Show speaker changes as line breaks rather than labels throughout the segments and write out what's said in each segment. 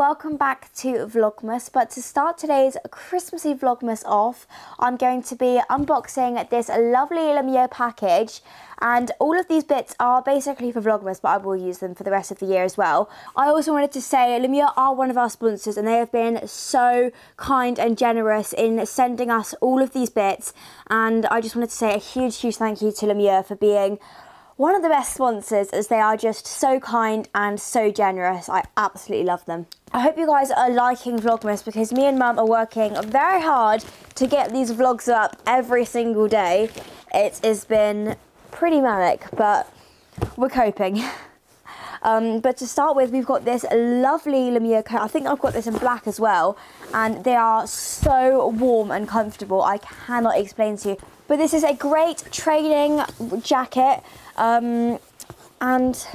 welcome back to Vlogmas. But to start today's Christmassy Vlogmas off, I'm going to be unboxing this lovely Lemieux package. And all of these bits are basically for Vlogmas, but I will use them for the rest of the year as well. I also wanted to say Lemieux are one of our sponsors and they have been so kind and generous in sending us all of these bits. And I just wanted to say a huge, huge thank you to Lemieux for being one of the best sponsors as they are just so kind and so generous. I absolutely love them. I hope you guys are liking Vlogmas because me and Mum are working very hard to get these vlogs up every single day. It has been pretty manic, but we're coping. Um, but to start with, we've got this lovely Lemieux coat. I think I've got this in black as well. And they are so warm and comfortable. I cannot explain to you. But this is a great training jacket. Um, and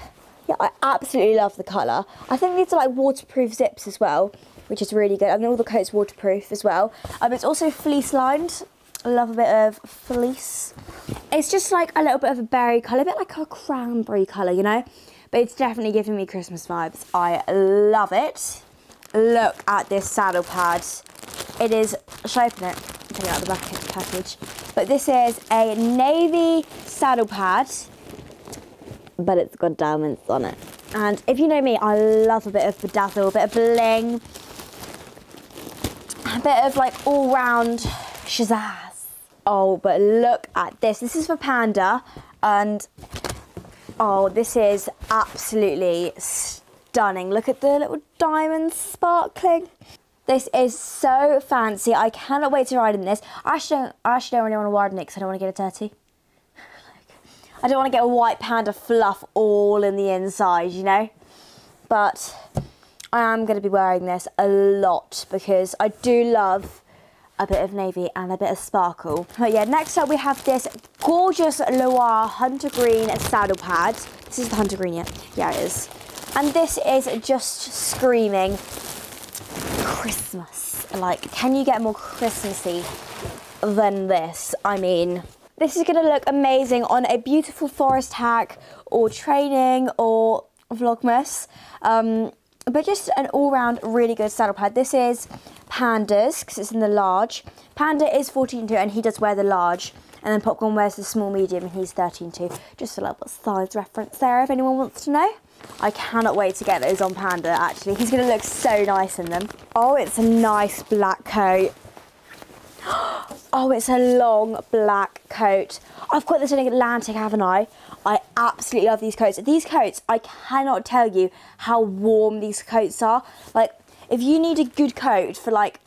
yeah, I absolutely love the colour. I think these are like waterproof zips as well, which is really good. I mean, all the coat's waterproof as well. Um, it's also fleece lined. I love a bit of fleece. It's just like a little bit of a berry colour, a bit like a cranberry colour, you know? But it's definitely giving me Christmas vibes. I love it. Look at this saddle pad. It is, shall I open it? Take it out of the back package. But this is a navy saddle pad, but it's got diamonds on it. And if you know me, I love a bit of bedazzle, a bit of bling, a bit of like all round shazazz. Oh, but look at this. This is for Panda, and oh, this is absolutely stunning. Look at the little diamonds sparkling. This is so fancy. I cannot wait to ride in this. I actually don't, I actually don't really want to ride in it because I don't want to get it dirty. I don't want to get a white panda fluff all in the inside, you know? But I am going to be wearing this a lot because I do love a bit of navy and a bit of sparkle. But yeah, next up we have this gorgeous Loire Hunter Green saddle pad. This is the Hunter Green, yeah? Yeah, it is. And this is just screaming Christmas. Like, can you get more Christmassy than this? I mean, this is going to look amazing on a beautiful forest hack or training or vlogmas. Um, but just an all-round really good saddle pad. This is Panda's because it's in the large. Panda is 14.2 and he does wear the large. And then Popcorn wears the small medium and he's 13.2. Just a little size reference there if anyone wants to know. I cannot wait to get those on Panda, actually. He's going to look so nice in them. Oh, it's a nice black coat. Oh, it's a long black coat. I've got this in Atlantic, haven't I? I absolutely love these coats. These coats, I cannot tell you how warm these coats are. Like, if you need a good coat for, like,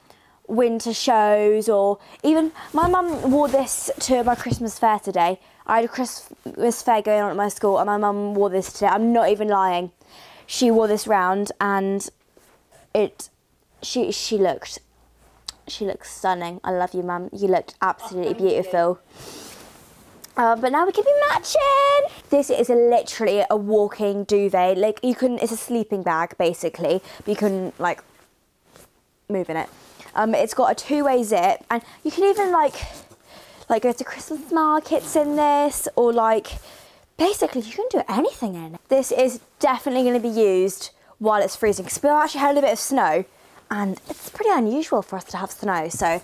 winter shows or even... My mum wore this to my Christmas fair today I had a Christmas fair going on at my school and my mum wore this today. I'm not even lying. She wore this round and it she she looked she looks stunning. I love you, mum. You looked absolutely oh, beautiful. Uh, but now we can be matching. This is a, literally a walking duvet. Like you can, it's a sleeping bag basically, but you can like move in it. Um, it's got a two-way zip, and you can even like like go to Christmas markets in this or like basically you can do anything in it. This is definitely going to be used while it's freezing because we actually had a little bit of snow and it's pretty unusual for us to have snow so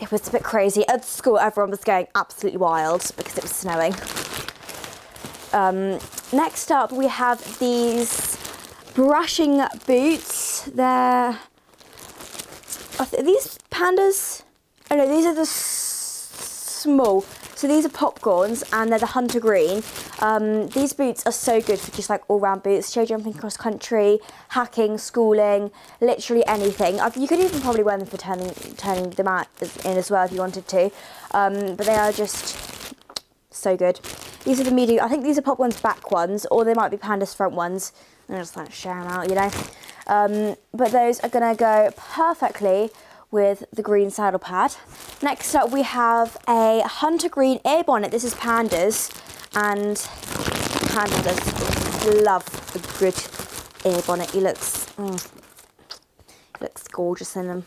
it was a bit crazy. At school everyone was going absolutely wild because it was snowing. Um, next up we have these brushing boots. They're, these pandas? Oh no, these are the small. So these are popcorns and they're the Hunter Green. Um, these boots are so good for just like all-round boots, show jumping cross country, hacking, schooling, literally anything. You could even probably wear them for turning, turning them out in as well if you wanted to. Um, but they are just so good. These are the medium, I think these are Popcorn's back ones or they might be Panda's front ones. I'm just like share them out, you know. Um, but those are gonna go perfectly with the green saddle pad. Next up we have a Hunter Green air bonnet. This is Panda's and Pandas love a good air bonnet. He looks, mm, he looks gorgeous in them.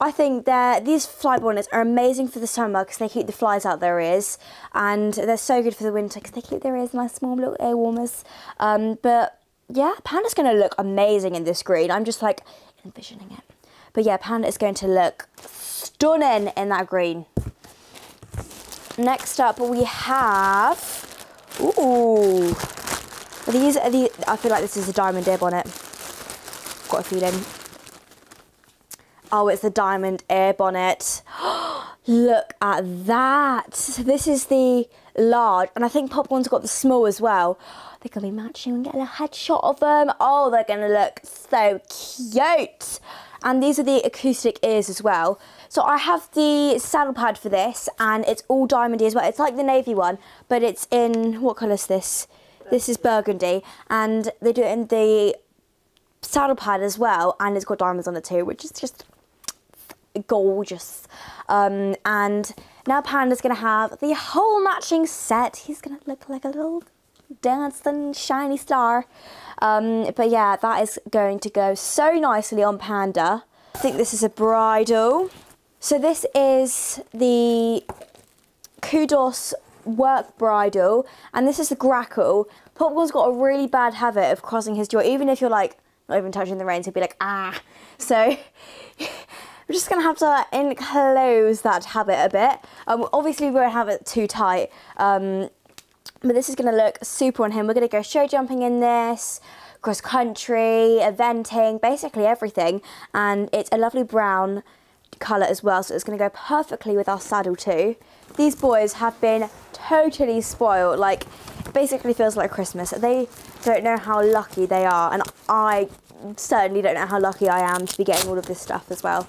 I think that these fly bonnets are amazing for the summer because they keep the flies out their ears and they're so good for the winter because they keep their ears nice small little air warmers. Um, but yeah, Panda's going to look amazing in this green. I'm just like envisioning it. But yeah, Panda is going to look stunning in that green. Next up we have, ooh, these are the, I feel like this is a diamond on it. Got a feeling. Oh, it's the diamond air bonnet. Look at that. This is the large, and I think Popcorn's got the small as well. They're to be matching and get a headshot of them. Oh, they're going to look so cute. And these are the acoustic ears as well. So I have the saddle pad for this, and it's all diamondy as well. It's like the navy one, but it's in, what colour is this? This is burgundy, and they do it in the saddle pad as well, and it's got diamonds on it too, which is just gorgeous. Um, and now Panda's going to have the whole matching set. He's going to look like a little dancing shiny star. Um, but yeah, that is going to go so nicely on Panda. I think this is a bridle. So this is the Kudos work bridle and this is the grackle. Popcorn's got a really bad habit of crossing his jaw. Even if you're like not even touching the reins, he'll be like, ah. So we're just to have to enclose that habit a bit. Um, obviously, we won't have it too tight, um, but this is going to look super on him. We're going to go show jumping in this, cross country, eventing, basically everything. And it's a lovely brown colour as well, so it's going to go perfectly with our saddle too. These boys have been totally spoiled, like basically feels like Christmas. They don't know how lucky they are, and I certainly don't know how lucky I am to be getting all of this stuff as well.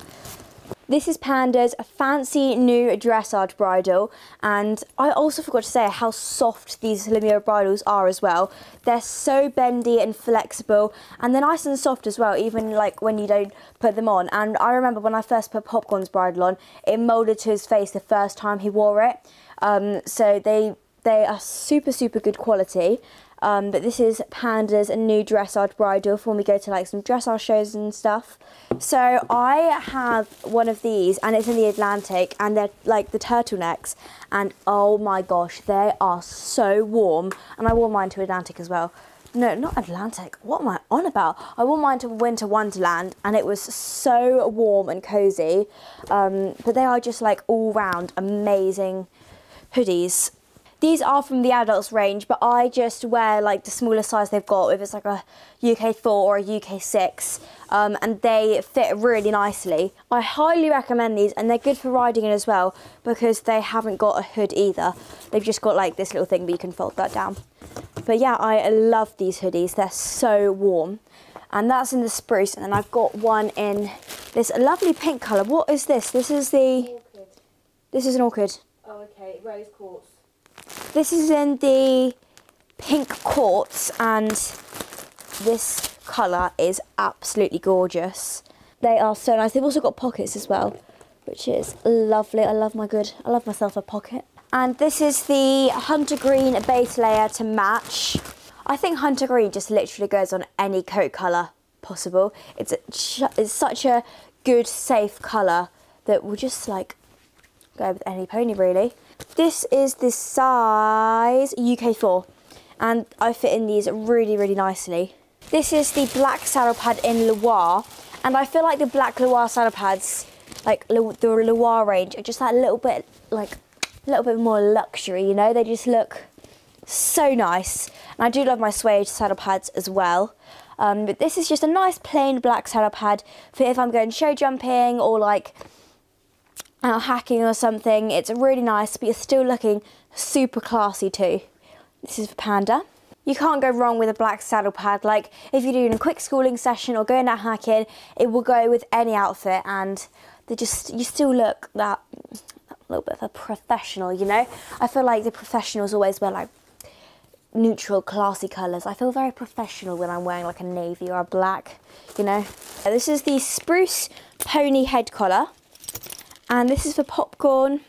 This is Panda's fancy new dressage bridle and I also forgot to say how soft these Lemieux bridles are as well. They're so bendy and flexible and they're nice and soft as well even like when you don't put them on. And I remember when I first put Popcorn's bridle on it moulded to his face the first time he wore it. Um, so they they are super super good quality um, but this is Panda's new dressage bridle for when we go to like some dressage shows and stuff. So I have one of these and it's in the Atlantic and they're like the turtlenecks and oh my gosh, they are so warm. And I wore mine to Atlantic as well. No, not Atlantic. What am I on about? I wore mine to Winter Wonderland and it was so warm and cozy. Um, but they are just like all round amazing hoodies. These are from the adults range, but I just wear like the smaller size they've got, if it's like a UK 4 or a UK 6, um, and they fit really nicely. I highly recommend these, and they're good for riding in as well, because they haven't got a hood either. They've just got like this little thing, but you can fold that down. But yeah, I love these hoodies. They're so warm. And that's in the spruce, and then I've got one in this lovely pink colour. What is this? This is the... Orchid. This is an orchid.
Oh, okay. Rose quartz.
This is in the pink quartz and this colour is absolutely gorgeous. They are so nice. They've also got pockets as well, which is lovely. I love my good, I love myself a pocket. And this is the Hunter Green base layer to match. I think Hunter Green just literally goes on any coat colour possible. It's, a, it's such a good, safe colour that will just like go with any pony really. This is the size UK4 and I fit in these really, really nicely. This is the black saddle pad in Loire and I feel like the black Loire saddle pads, like the Loire range, are just that little bit, like, a little bit more luxury, you know? They just look so nice. And I do love my suede saddle pads as well. Um, but this is just a nice plain black saddle pad for if I'm going show jumping or like out hacking or something. It's really nice, but you're still looking super classy too. This is for Panda. You can't go wrong with a black saddle pad. Like if you're doing a quick schooling session or going out hacking, it will go with any outfit and they just, you still look that, that little bit of a professional, you know? I feel like the professionals always wear like neutral, classy colours. I feel very professional when I'm wearing like a navy or a black, you know? This is the Spruce Pony head collar and this is for popcorn.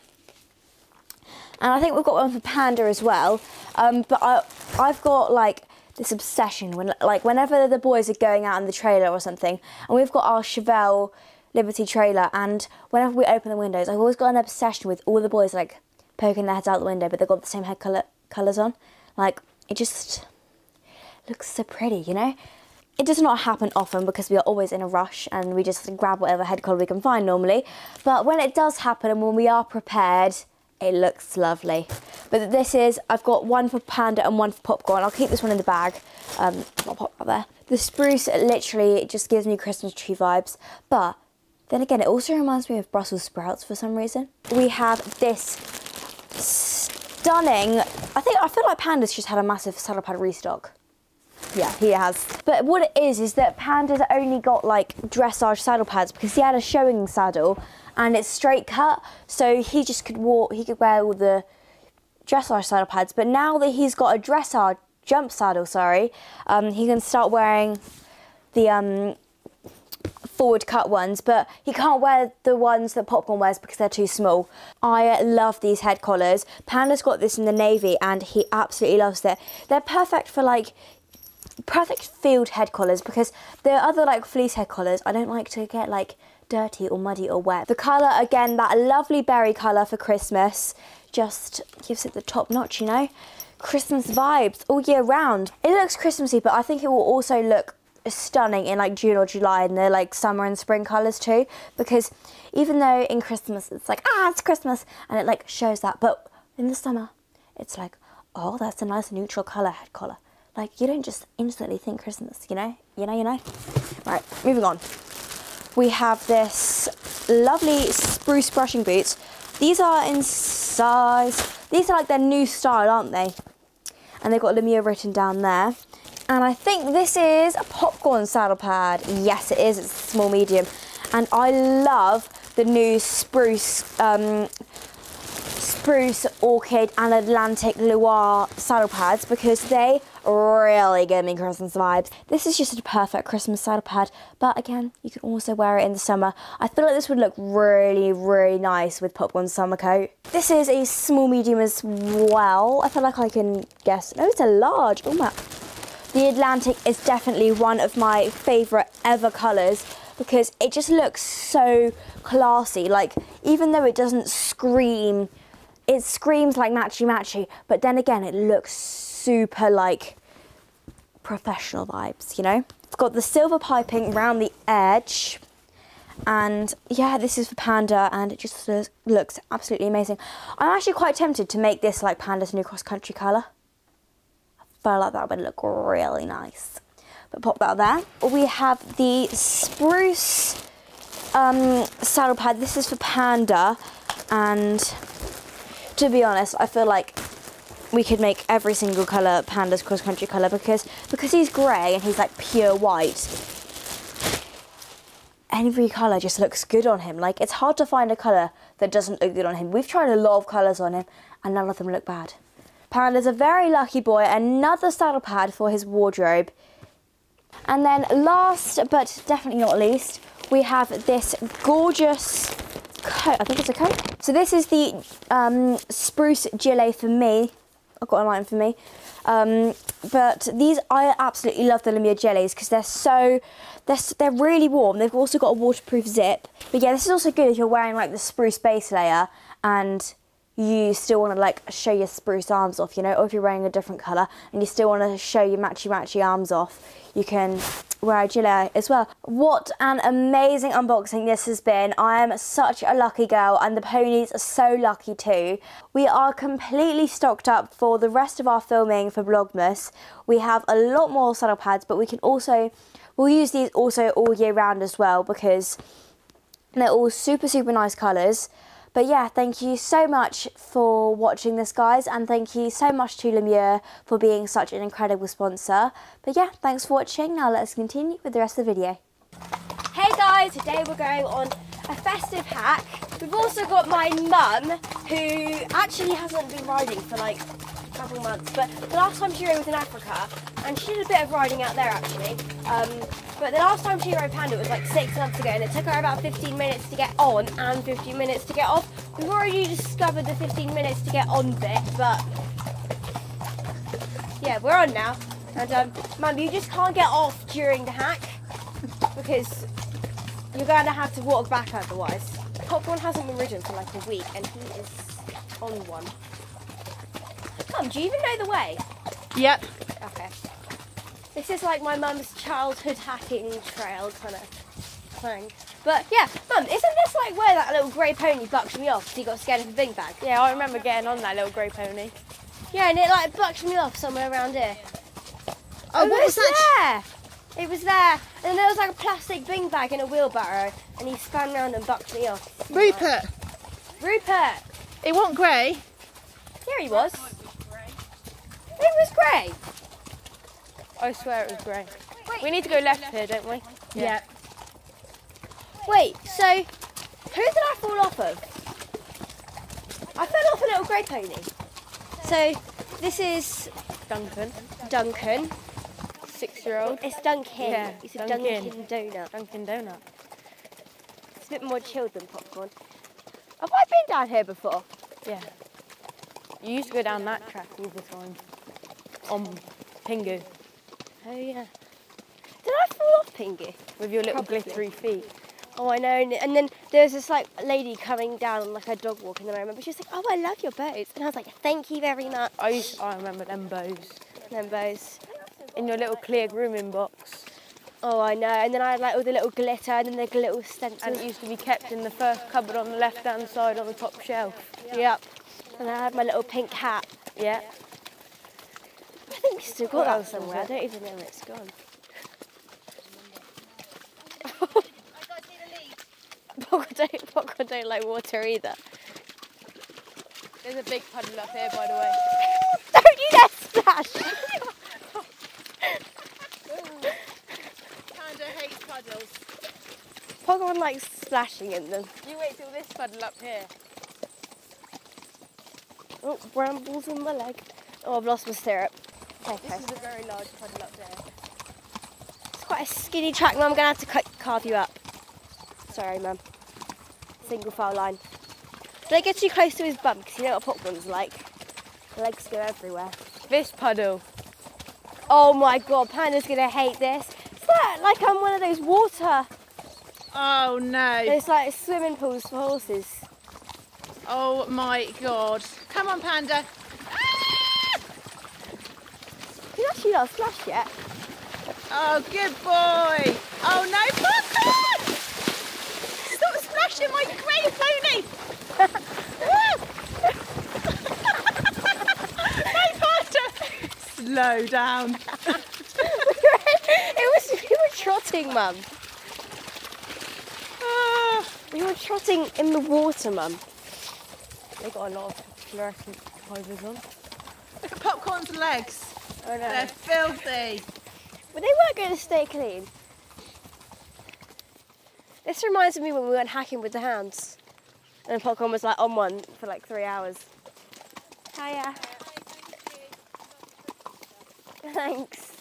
And I think we've got one for Panda as well. Um, but I, I've got like this obsession when, like, whenever the boys are going out in the trailer or something, and we've got our Cheval Liberté trailer, and whenever we open the windows, I've always got an obsession with all the boys like poking their heads out the window, but they've got the same hair color colours on. Like, it just looks so pretty, you know? It does not happen often because we are always in a rush and we just grab whatever head colour we can find normally. But when it does happen and when we are prepared, it looks lovely. But this is, I've got one for Panda and one for Popcorn. I'll keep this one in the bag. Um, I'll pop that there. The spruce literally just gives me Christmas tree vibes. But then again, it also reminds me of Brussels sprouts for some reason. We have this stunning, I think, I feel like Panda's just had a massive saddle pad restock. Yeah, he has. But what it is, is that Panda's only got like dressage saddle pads because he had a showing saddle and it's straight cut. So he just could walk, he could wear all the dressage saddle pads. But now that he's got a dressage jump saddle, sorry, um, he can start wearing the um, forward cut ones, but he can't wear the ones that Popcorn wears because they're too small. I love these head collars. Panda's got this in the navy and he absolutely loves it. They're perfect for like perfect field head collars because there are other like fleece head collars I don't like to get like dirty or muddy or wet. The colour again that lovely berry colour for Christmas just gives it the top notch you know. Christmas vibes all year round. It looks Christmassy but I think it will also look stunning in like June or July and they're like summer and spring colours too because even though in Christmas it's like ah it's Christmas and it like shows that but in the summer it's like oh that's a nice neutral colour head collar like, you don't just instantly think Christmas, you know? You know, you know? Right, moving on. We have this lovely spruce brushing boots. These are in size, these are like their new style, aren't they? And they've got Lemieux written down there. And I think this is a popcorn saddle pad. Yes, it is, it's small medium. And I love the new spruce um, spruce, orchid and Atlantic Loire saddle pads because they really give me Christmas vibes. This is just a perfect Christmas saddle pad, but again, you can also wear it in the summer. I feel like this would look really, really nice with Popcorn summer coat. This is a small medium as well. I feel like I can guess. No, it's a large. Oh my. The Atlantic is definitely one of my favourite ever colours because it just looks so classy. Like, even though it doesn't scream it screams like matchy matchy, but then again, it looks super like professional vibes, you know? It's got the silver piping around the edge. And yeah, this is for Panda and it just looks absolutely amazing. I'm actually quite tempted to make this like Panda's new cross country colour. I feel like that would look really nice. But pop that there. We have the spruce um, saddle pad. This is for Panda and to be honest, I feel like we could make every single colour Panda's cross country colour because because he's grey and he's like pure white. Every colour just looks good on him. Like it's hard to find a colour that doesn't look good on him. We've tried a lot of colours on him and none of them look bad. Panda's a very lucky boy. Another saddle pad for his wardrobe. And then last but definitely not least, we have this gorgeous coat. I think it's a coat. So this is the um, spruce gilet for me. I've got a line for me. Um, but these, I absolutely love the Lemieux gilets because they're so, they're, they're really warm. They've also got a waterproof zip. But yeah, this is also good if you're wearing like the spruce base layer and you still want to like show your spruce arms off, you know, or if you're wearing a different colour and you still want to show your matchy matchy arms off, you can wear a gilet as well. What an amazing unboxing this has been. I am such a lucky girl and the ponies are so lucky too. We are completely stocked up for the rest of our filming for Vlogmas. We have a lot more saddle pads, but we can also, we'll use these also all year round as well because they're all super, super nice colours. But yeah, thank you so much for watching this, guys, and thank you so much to Lemieux for being such an incredible sponsor. But yeah, thanks for watching. Now let's continue with the rest of the video. Hey guys, today we're going on a festive hack. We've also got my mum, who actually hasn't been riding for like couple months, but the last time she rode was in Africa, and she did a bit of riding out there actually. Um, but the last time she rode Panda it was like six months ago and it took her about 15 minutes to get on and 15 minutes to get off. We've already discovered the 15 minutes to get on bit, but yeah, we're on now. And um, Mum, you just can't get off during the hack because you're going to have to walk back otherwise. Popcorn hasn't been ridden for like a week and he is on one. Come, do you even know the way?
Yep.
Okay.
This is like my mum's childhood hacking trail kind of thing. But yeah, mum, isn't this like where that little grey pony bucked me off because he got scared of the big bag?
Yeah, I remember getting on that little grey pony.
Yeah, and it like bucked me off somewhere around here.
Oh, what
was
was that?
there. It was there, and there was like a plastic bin bag in a wheelbarrow, and he spun round and bucked me off.
Rupert.
Rupert,
It wasn't grey.
here he was. It was grey.
I swear it was grey. We need to go left here, don't we?
Yeah.
Wait, so who did I fall off of? I fell off a little grey pony. So this is
Duncan,
Duncan.
six-year-old.
It's Duncan.
Yeah,
it's a
Duncan.
Dunkin' Donut.
Dunkin' Donut.
It's a bit more chilled than popcorn. Have I been down here before?
Yeah. You used to go down that track all the time. On Pingu.
Oh yeah. Did I fall off, Pingu?
With your little
Probably.
glittery feet.
Oh, I know. And, then there was this like lady coming down on like a dog walk, and then I remember she was like, "Oh, I love your bows," and I was like, "Thank you very much."
I used, I remember them bows.
Them bows.
In your little clear grooming box.
Oh, I know. And then I had like all the little glitter, and then the little stencils.
And it used to be kept in the first cupboard on the left-hand side on the top shelf.
Yep. And I had my little pink hat.
Yeah.
I think we still got that somewhere. I don't even know where it's gone. Popcorn don't, don't like water either.
There's a big puddle up here, by the way.
Don't you dare splash!
Panda hates puddles.
Pokemon likes splashing in them.
You wait till this puddle up here.
Oh, brambles in my leg. Oh, I've lost my stirrup. Okay.
This is a very large puddle up there.
It's quite a skinny track, Mum. I'm going to have to cut, carve you up. Sorry, Mum. Single file line. Don't get too close to his bum because you know what pop popcorn's like. Legs go everywhere.
This puddle.
Oh my god, Panda's going to hate this. It's like, like I'm one of those water,
Oh no.
It's like swimming pools for horses.
Oh my god. Come on, Panda.
Actually not splashed yet.
Oh, good boy. Oh no, popcorn! Stop splashing my grey pony. panda. Slow down.
it was, we were trotting, Mum.
Ah.
We were trotting in the water, Mum.
They got a lot of fluorescent fibres on.
Look at popcorn's legs.
Oh, I
They're filthy.
But they weren't going to stay clean. This reminds me when we went hacking with the hounds. And Popcorn was like on one for like three hours. Hiya. Thanks.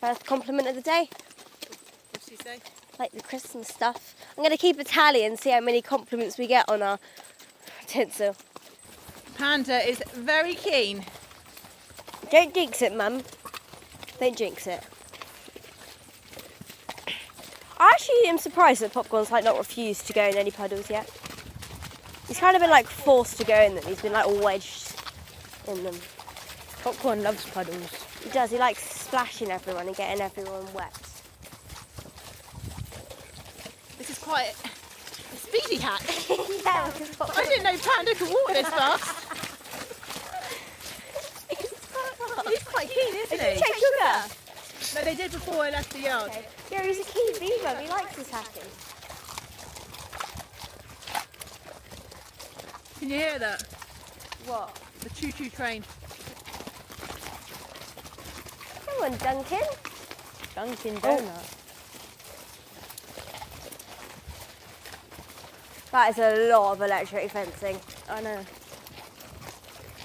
First compliment of the day.
What's she say?
Like the Christmas stuff. I'm going to keep a tally and see how many compliments we get on our tinsel.
Panda is very keen.
Don't jinx it, Mum. Don't jinx it. I actually am surprised that Popcorn's like not refused to go in any puddles yet. He's kind of been like forced to go in them. He's been like wedged in them.
Popcorn loves puddles.
He does. He likes splashing everyone and getting everyone wet.
This is quite a speedy hat.
yeah,
I didn't know Panda could walk this fast. He's quite keen, isn't
Did
he?
check sugar?
No, they did before I left the yard.
Okay. Yeah, he's a keen beaver. He likes his hacking.
Can you hear that?
What?
The choo-choo train.
Come on, Duncan.
Dunkin'
Oh.
Donut.
That is a lot of electric fencing.
I know.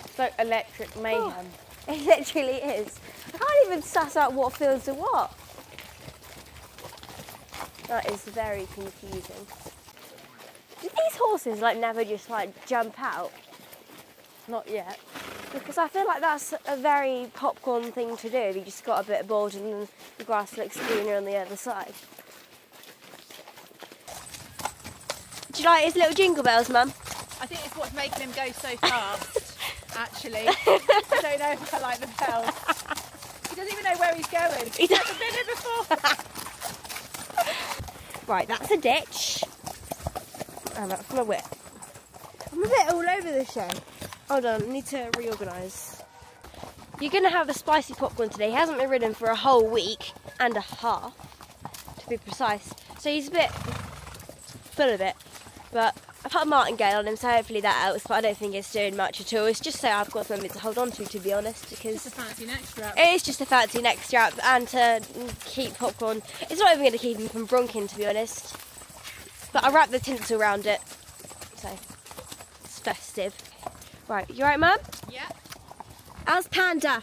It's like electric oh. mayhem.
It literally is. I can't even suss out what fields are what. That is very confusing. Do these horses like never just like jump out?
Not yet.
Because I feel like that's a very popcorn thing to do. You just got a bit bored and then the grass looks greener on the other side. Do you like his little jingle bells, Mum?
I think it's what's making him go so fast, actually. I don't know if I like themselves. he doesn't even know where he's going. He's never been here before.
Right, that's a ditch. And that's my whip. I'm a bit all over the show. Hold on, I need to reorganise. You're going to have a spicy popcorn today. He hasn't been ridden for a whole week and a half, to be precise. So he's a bit full of it. But I put a martingale on him, so hopefully that helps. But I don't think it's doing much at all. It's just so I've got something to hold on to, to be honest, because
It's a fancy neck strap.
it is just a fancy neck strap and to keep popcorn. It's not even going to keep him from bronking, to be honest. But I wrap the tinsel around it, so it's festive. Right, you right, Mum?
Yeah,
How's Panda?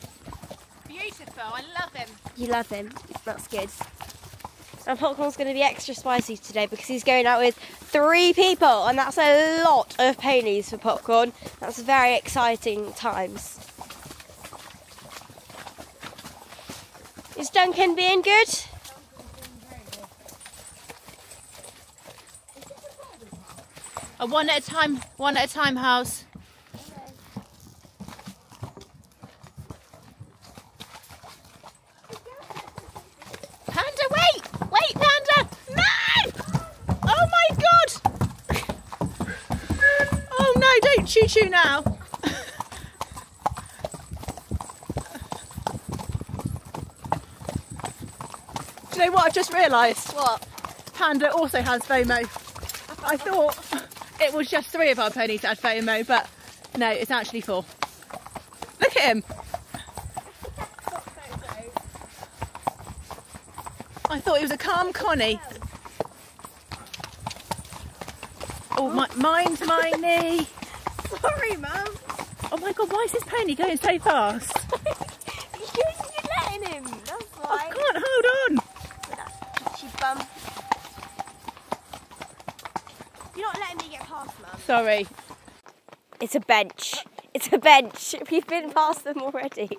beautiful. I love him.
You love him. That's good. And popcorn's going to be extra spicy today because he's going out with three people, and that's a lot of ponies for popcorn. That's very exciting times. Is Duncan being good?
A one at a time, one at a time house. Panda, wait! Wait, Panda! No! Oh my god! Oh no, choo now. Do you know what I've just realised?
What?
Panda also has FOMO. I thought it was just three of our ponies that had FOMO, but no, it's actually four. Look at him. I thought he was a calm Connie. Oh, my, mine's my knee.
Sorry, Mum.
Oh my god, why is this pony going so fast?
You're letting him. That's
oh,
why.
I can't hold on.
Bum. You're not letting me get past, Mum.
Sorry.
It's a bench. It's a bench. We've been past them already.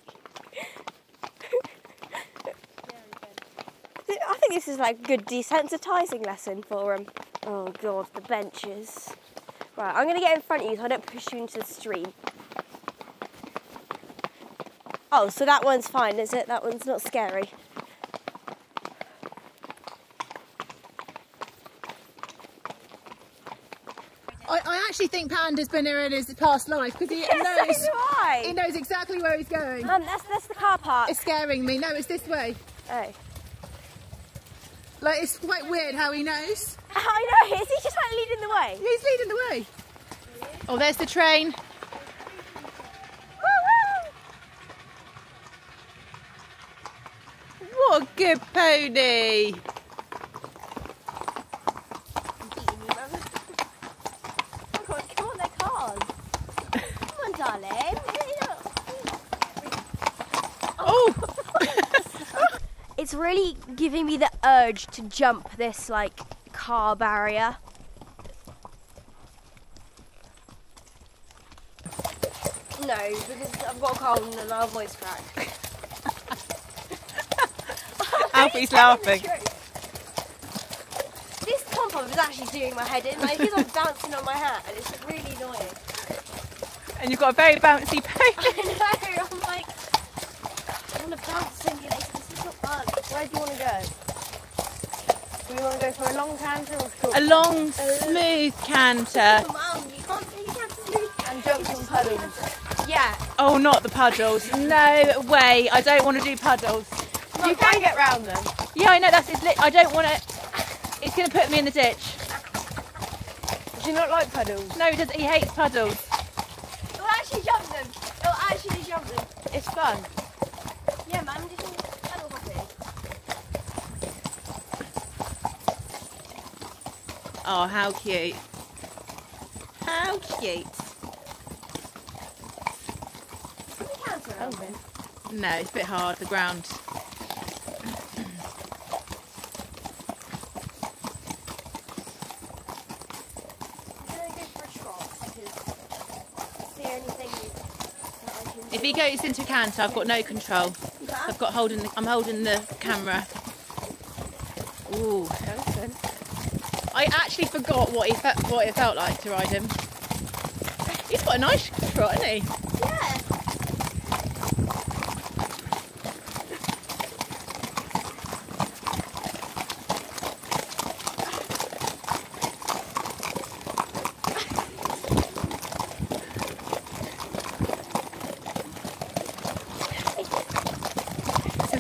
I think this is like a good desensitising lesson for him. Oh god, the benches. Right, I'm going to get in front of you so I don't push you into the stream. Oh, so that one's fine, is it? That one's not scary.
I, I actually think Panda's been here in his past life because he
Yes, so
knows
I.
he knows exactly where he's going.
Mum, that's, that's the car park.
It's scaring me. No, it's this way.
Oh.
Like it's quite weird how he knows.
I know, is he just like leading the way?
He's leading the way. Oh, there's the train. What a good pony.
Oh, come on, come on, they're cars. Come on, darling.
Oh,
It's really giving me the urge to jump this like car barrier. No, because I've got a cold and I'll voice crack.
Alfie's laughing.
This pom pom is actually doing my head in. Like, it keeps on bouncing on my hat, and it's really annoying.
And you've got a very bouncy pony.
I know. I'm like, I want to bounce simulator. This is not fun. Where do you want to go? Do want to go for a long canter or short?
A long, smooth canter.
Mum, you can't say have to
And jump some puddles.
Yeah.
Oh, not the puddles. No way. I don't want to do puddles.
You can get round them.
Yeah, I know. That's his. Li- I don't want to. It's going to put me in the ditch.
Do you not like puddles?
No, he does. He hates puddles.
It'll actually jump them. It'll actually jump them.
It's fun.
Yeah, man, just want paddle hopping.
Oh, how cute. How cute.
Them?
No, it's a bit hard, the ground. If he goes into a canter, I've got no control. I've got holding. The, I'm holding the camera. Ooh. I actually forgot what it, fe- what it felt like to ride him. He's got a nice trot, isn't he?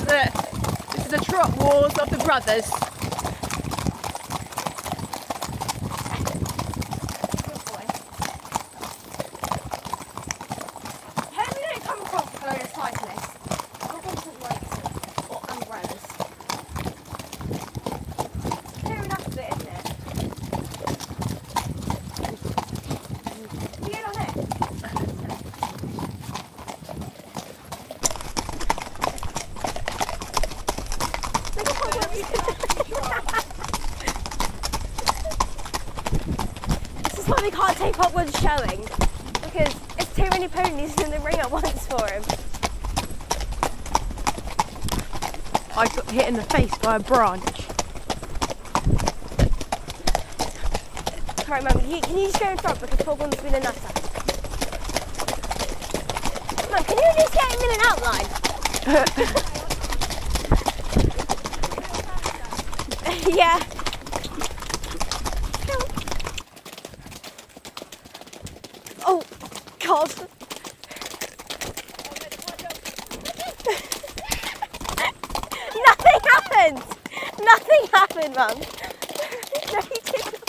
Yeah.
this is the trot wars of the brothers.
We can't take up one showing because it's too many ponies in the ring at once for him.
I got hit in the face by a branch.
Right, Mum, you, can you just go in front because Foghorn's been a nutter. Mum, can you just get him in an outline? yeah. Oh, God. Nothing happened. Nothing happened, Mum. No, you didn't.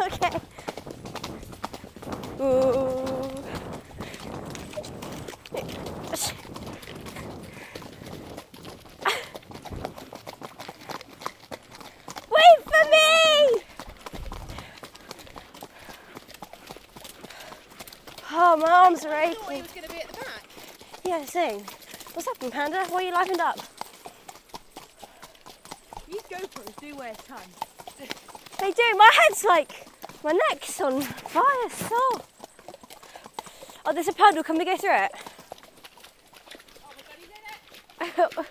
okay. Ooh. Wait for me! Oh, my arms are
I thought he
aching.
was going to be at the back.
Yeah, same. What's happened, Panda? Why are you livened up?
These GoPros do wear ton.
They do. My head's like, my neck's on fire. So. Oh, there's a puddle. Can we go through it? Oh,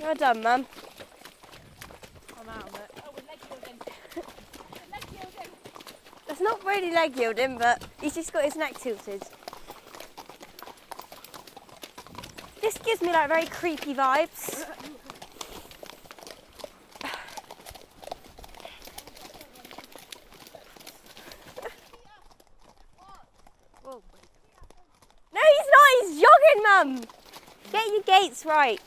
well done, Mum.
I'm out of it.
It's not leg yielding, but he's just got his neck tilted. This gives me like very creepy vibes. No, he's not. He's jogging, Mum. Get your gates right.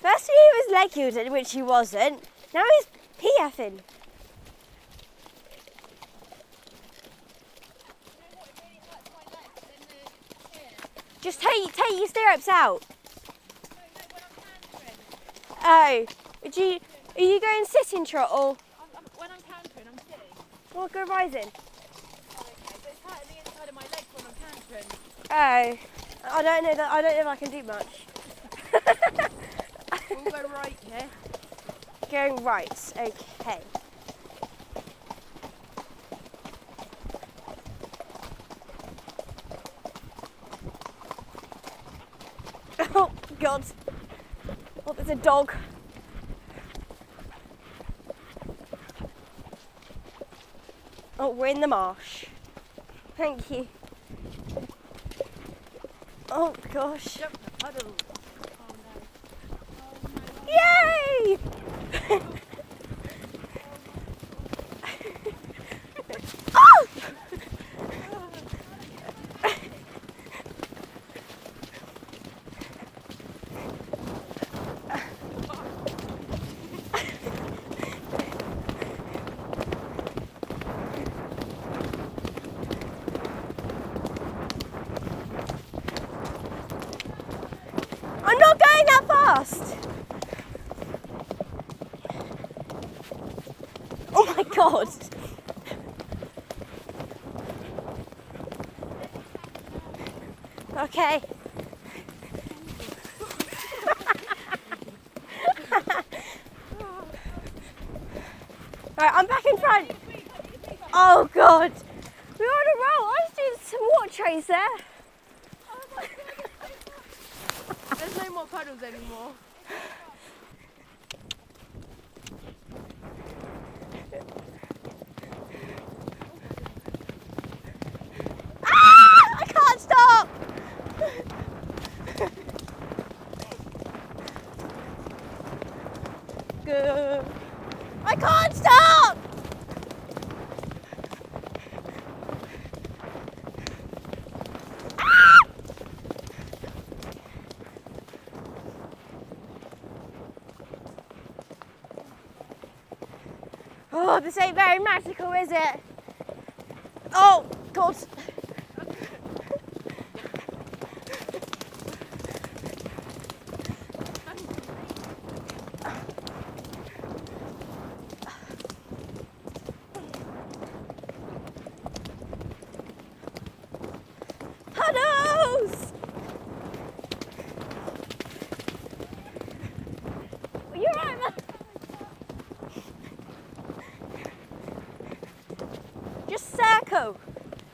Firstly, he was leg yielding, which he wasn't. Now he's PFing. Just take take your stirrups out. Oh, would you? Are you going sitting trot or?
when I'm cantering, I'm sitting.
Well, go rising.
Oh, okay. But it's hurting the inside of my legs when I'm cantering.
Oh, I don't know that. I don't know if I can do much.
We'll go right here.
Going right. Okay. Oh Oh, there's a dog. Oh, we're in the marsh. Thank you. Oh gosh.
Jump the puddle.
Yay! oh! I'm not going that fast. Oh my god. Okay. right, I'm back in front. Oh god. We're on a roll. I was doing some water trays there.
There's no more puddles anymore.
Ah! I can't stop. Good. I can't stop. This ain't very magical, is it? Oh, God. Puddles! You're right, man. Just circle.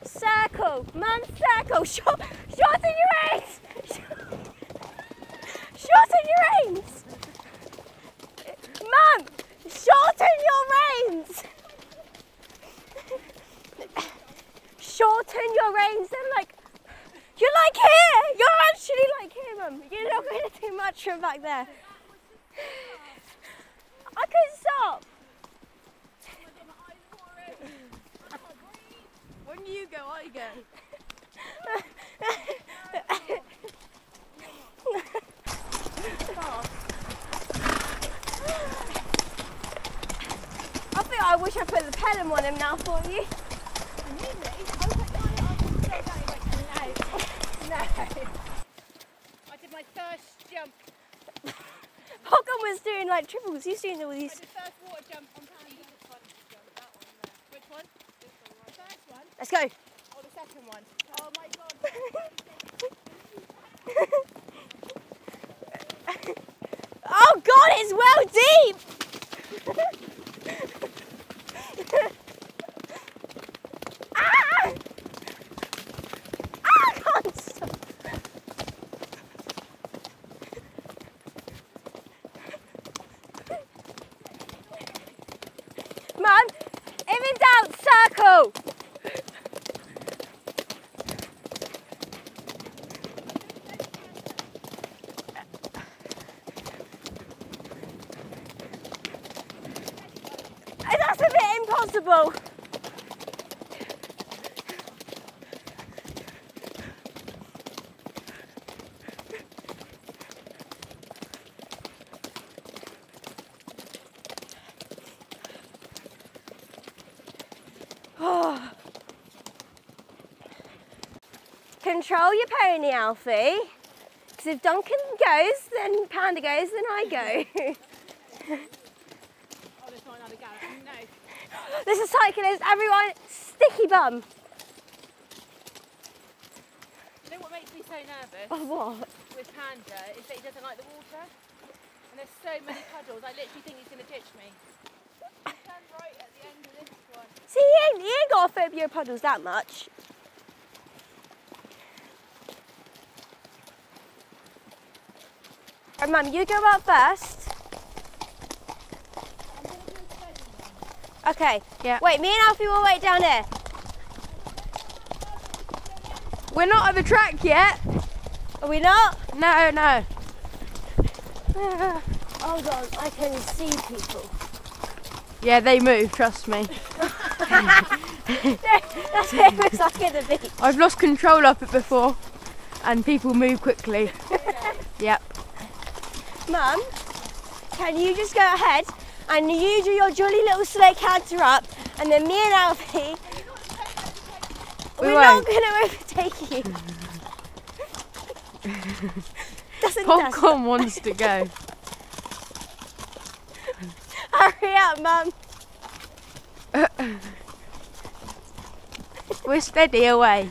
Circle. Man, circle. Short, shorten your reins. Shorten your reins. Man, shorten your reins. Shorten your reins and like, you're like here. You're actually like here, mum. You're not going to do much from back there. I couldn't stop.
I
think I wish I put the pedal on him now for you. No.
I did my first jump,
Hockham was doing like triples. He's doing all these.
the first water jump on. Which one? The first one
Let's go.
Second one? Oh my god.
Oh God, it's well deep. ah! Ah, I can't stop. Mum, if in doubt, circle. That's a bit impossible. Control your pony, Alfie. Because if Duncan goes, then Panda goes, then I go.
Oh, this might not have gone. No.
This is cyclist, everyone, sticky bum.
You know what makes me so nervous
Oh, what?
with Panda is that he doesn't like the water. And there's so many puddles, I literally think he's going to ditch me. Right at the end of this one.
See, he ain't, he ain't got a phobia of puddles that much. Right, Mum, you go out first. Okay.
Yeah.
Wait, me and Alfie will wait down here.
We're not at the track yet.
Are we not?
No, no.
Hold on, I can see people.
Yeah, they move, trust me.
That's what it looks like at the beach.
I've lost control of it before and people move quickly. yep.
Mum, can you just go ahead and you do your jolly little sleigh canter up and then me and Alfie,
We
we're not going to overtake you. Doesn't
Popcorn wants to go.
Hurry up, Mum.
We're steady away.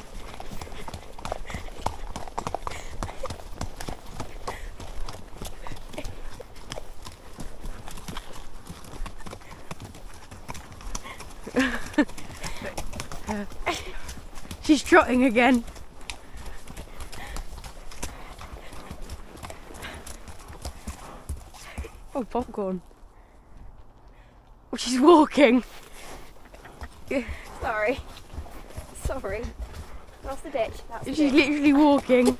She's trotting again. Oh, popcorn. Oh, she's walking.
Sorry. Sorry. That's the ditch. That's the
She's
ditch.
literally walking.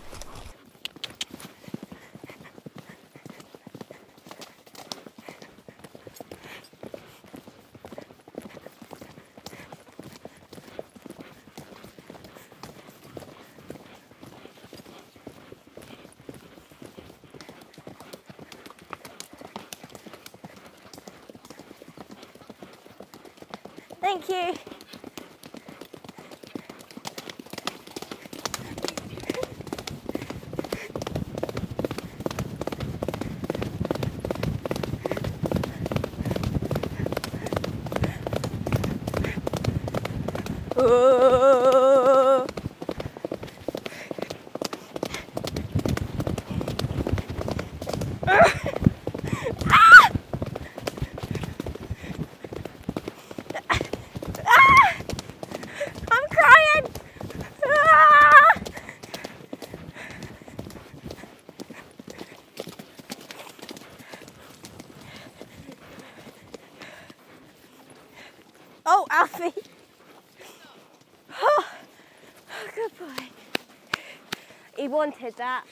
He wanted that.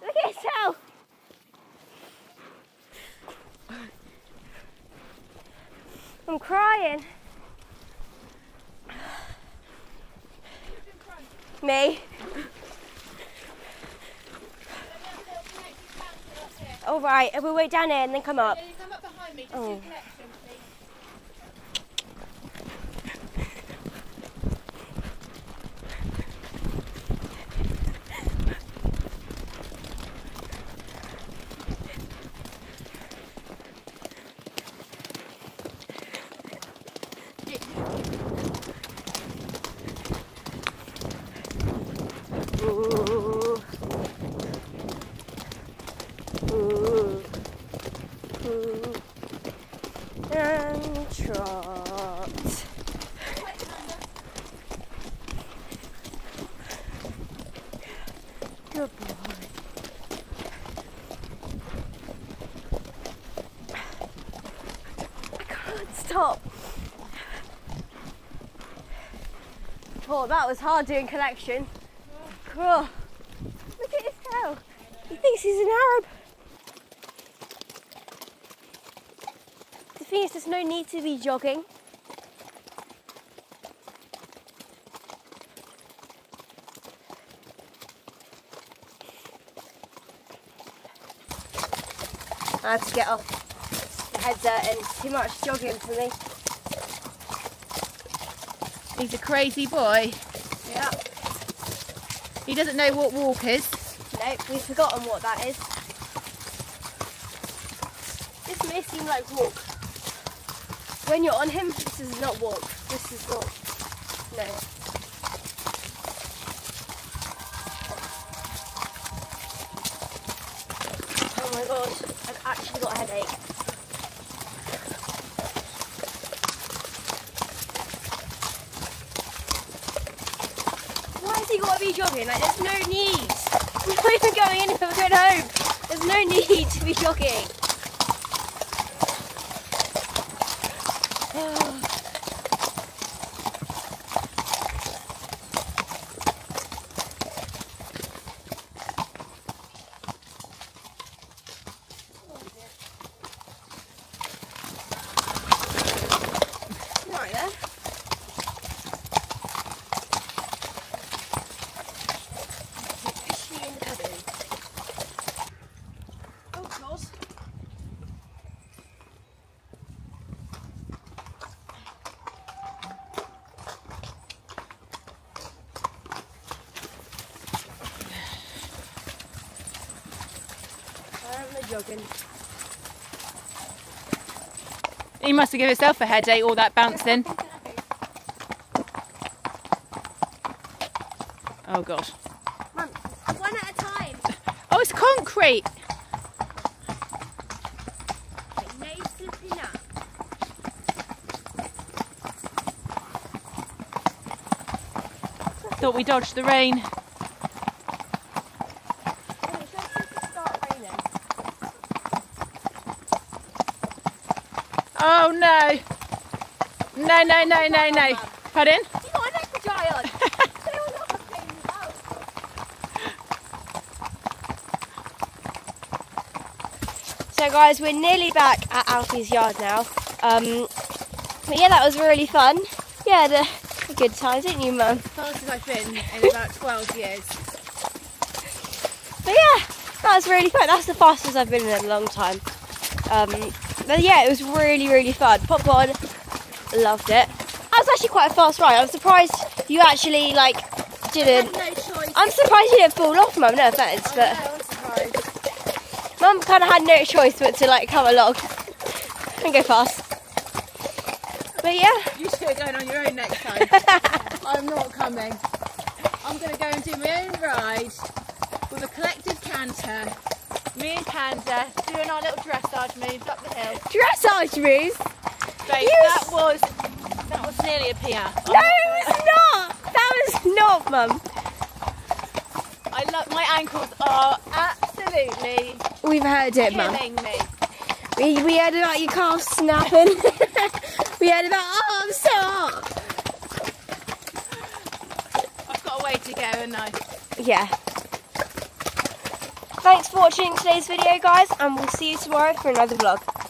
Look at himself. I'm crying. Me. All right, we'll wait down here and then come up.
you come up behind me, just
Oh.
connection, please.
Ooh. Ooh. Ooh. And trot. Good boy. I can't stop. Oh, that was hard doing collection. Cool. Look at his tail. He thinks he's an Arab. The thing is, there's no need to be jogging. I have to get off. The head's hurting. Too much jogging for me.
He's a crazy boy.
Yeah.
He doesn't know what walk is.
Nope, we've forgotten what that is. This may seem like walk. When you're on him, this is not walk. This is walk. No. Oh my gosh, I've actually got a headache. Why has he got to be jogging? Like, there's no need. We're not even going anywhere, we're going home. There's no need to be jogging. I'm.
He must have given himself a headache, all that bouncing. Oh god.
Mum, one at a time.
Oh, it's concrete. Thought we dodged the rain.
Wait, let's just start raining.
Oh no. No, no, no, no, no. Pardon?
You got an echo giant. They all look the same as well. So guys, we're nearly back at Alfie's yard now. Um, but yeah, that was really fun. Yeah, the a good time, didn't you, Mum?
Fastest I've been in about 12 years.
But yeah, that was really fun. That's the fastest I've been in a long time. Um, but yeah, it was really, really fun. Popcorn loved it. That was actually quite a fast ride. I'm surprised you actually like didn't.
No.
I'm surprised you didn't fall off, Mum. No offence,
I
but Mum kind of had no choice but to like come along and go fast. But yeah,
You should go going on your own next time. I'm not coming. I'm going to go and do my own ride with a collective canter.
Me and Panda doing our little dressage moves up the hill.
dressage moves.
Babe,
You
that was that was nearly a PR.
No, it was not. That was not, Mum.
I love my ankles are absolutely
We've heard it, Mum.
me.
We, we heard about your calf snapping. we heard about, oh, I'm so hot.
I've got a way to go and I
Yeah. Thanks for watching today's video, guys, and we'll see you tomorrow for another vlog.